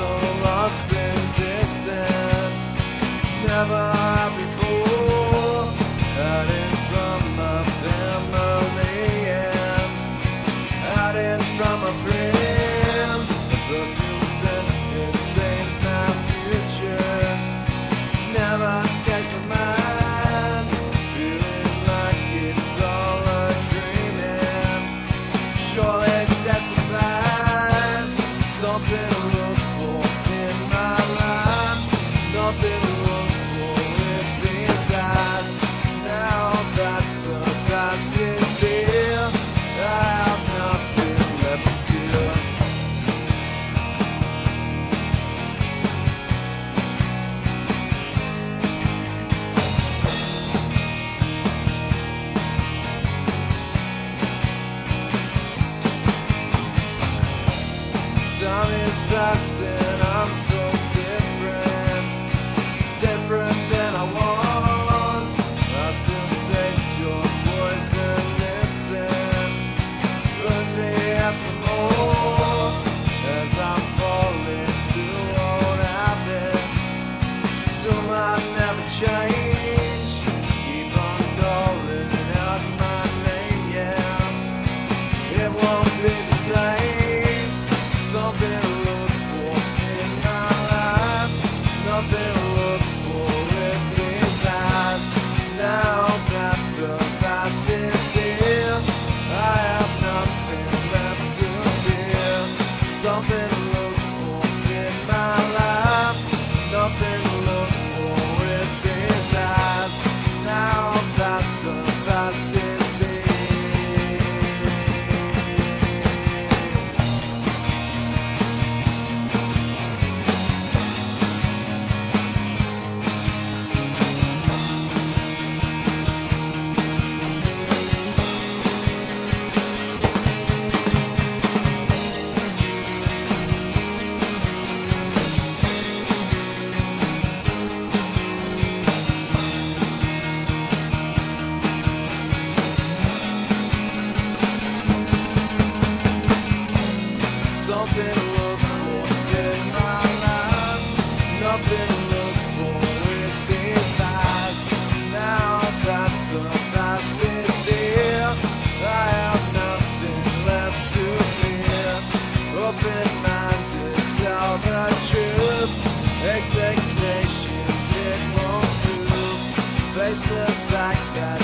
so lost and distant. Never. So different, different than I was. I still taste your poison lips and as I fall into old habits. So I never change. Keep on calling out my name, yeah. It won't be Nothing I a like that.